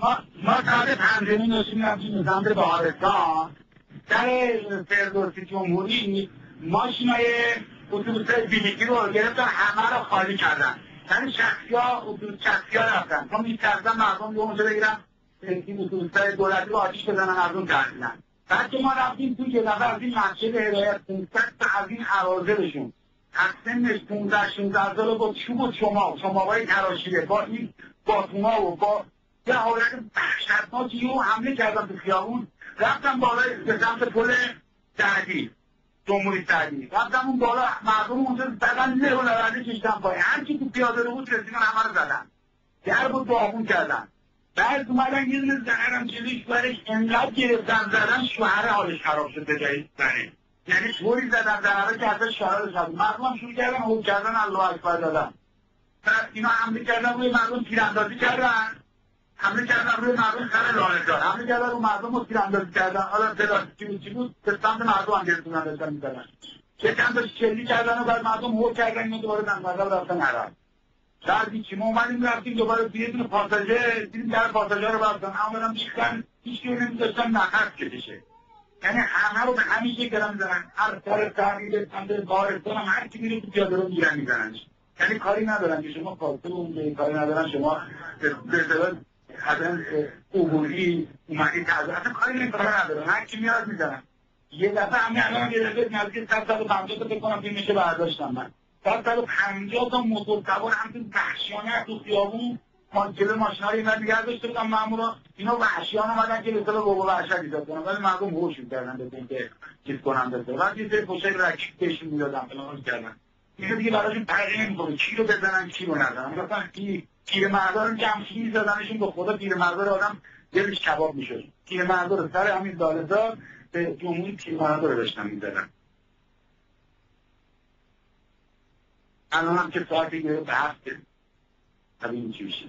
ما ما ساعت پنجمی داشتیم رفتیم سمت بهارستان. در فردوسی جمهوری ماشینای اتوبوس بیلیکی رو گرفتن همه رو خالی کردن. یعنی شخصی ها اتوبوس شخصی ها رفتن. چون میترسن مردم یه اونجا بگیرن این اتوبوس های دولتی رو آتیش بزنن مردم ترسیدن بعد که ما رفتیم توی یه نفر از این مسجد هدایت 500 از این عرازلشون از سنش 15 16 سال با چوب و شما شما های تراشیده. با این باتونا و با یه حالت وحشتناکی و حمله کردن تو خیابون. رفتم بالای به سمت پل سعدی جمهوری سعدی رفتم اون بالا مردم اونجا زدن له و لرزه کشتن پای. هر کی تو پیاده رو بود رسیدن همه رو زدن. در بود داغون کردن. بعد اومدن یه دونه زهرم جلوش برش انقدر گرفتن زدن شوهر حالش خراب شد به جای زنه. یعنی طوری زدن زهره که ازش شوهر شد مردم شروع کردن حب کردن الله اکبر دادن. اینا حمله کردن روی مردم تیراندازی کردن. حمله کردن روی مردم خر لالهدار حمله کردن روی مردم رو تیراندازی کردن. حالا تعداد چی بود به مردم هم گرفتونن داشتن می‌زدن. یه چند تا شلی کردن و بعد مردم هو کردن اینو دوباره دنبال رفتن عرب بعد چی؟ ما اومدیم رفتیم دوباره یه دونه پاساژر دیدیم در پاساژر رو اما برم ریختن هیچ کی نمیذاشتن نفس کششه یعنی همه رو به همین شکل می‌زنن هر سر تحمیل سمت بارستان هم هر کی میره تو پیاده رو میرن میزننش. یعنی کاری ندارن که شما کارته اون کاری ندارن شما به ازدواج اصلا عبوری اومدی تازه اصلا کاری نمی‌کنن ندارن هر کی میاد می‌زنن یه دفعه همین الان گرفت نزدیک 150 تا فکر کنم فیلمش برداشتم من. 150 تا موتور سوار همچین وحشیانه تو خیابون جلو ماشین های اینا دیگر داشته بودم مامورا اینا وحشیان اومدن که طور بابا وحشت ایجاد کنن ولی مردم هوش می‌کردن به اینکه چیز به بعد یه سری پشت رکیب بهشون می‌دادن فلان کردن. اینا دیگه براشون فرقی نمی‌کنه کی رو بزنن کی رو نزنن؟ مثلا کی پیر مردا رو جمشی زدنشون به خدا پیر مردا آدم دلش کباب می‌شد پیر مردا رو سر همین دالزار به جمهوری پیر مردا رو داشتن می‌زدن الان هم که ساعتی به هفته. این چی میشه.